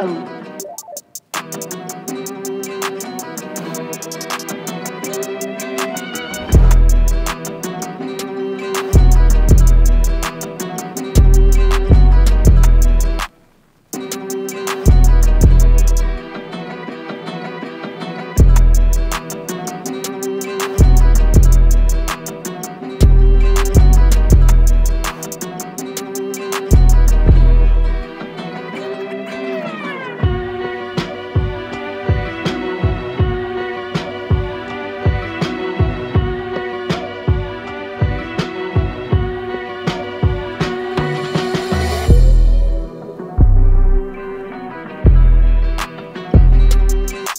Oh.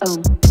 oh.